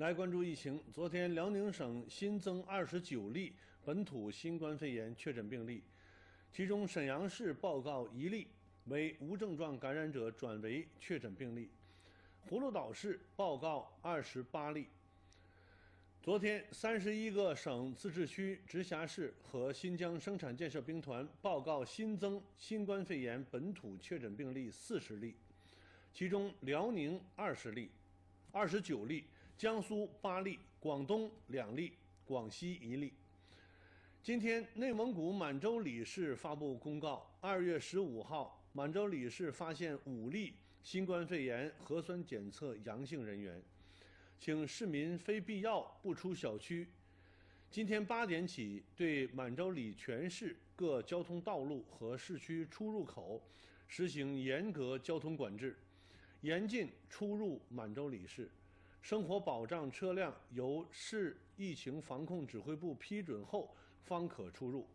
来关注疫情。昨天，辽宁省新增二十九例本土新冠肺炎确诊病例，其中沈阳市报告一例为无症状感染者转为确诊病例，葫芦岛市报告二十八例。昨天，三十一个省、自治区、直辖市和新疆生产建设兵团报告新增新冠肺炎本土确诊病例四十例，其中辽宁二十例。二十九例，江苏八例，广东两例，广西一例。今天，内蒙古满洲里市发布公告：二月十五号，满洲里市发现五例新冠肺炎核酸检测阳性人员，请市民非必要不出小区。今天八点起，对满洲里全市各交通道路和市区出入口实行严格交通管制。严禁出入满洲里市，生活保障车辆由市疫情防控指挥部批准后方可出入。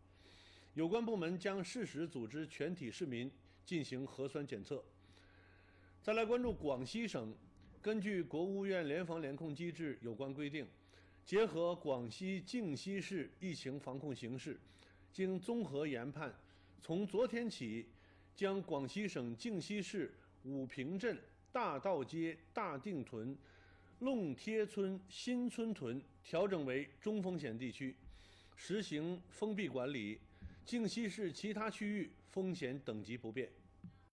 有关部门将适时组织全体市民进行核酸检测。再来关注广西省，根据国务院联防联控机制有关规定，结合广西靖西市疫情防控形势，经综合研判，从昨天起，将广西省靖西市武平镇。大道街、大定屯、弄贴村、新村屯调整为中风险地区，实行封闭管理；靖西市其他区域风险等级不变。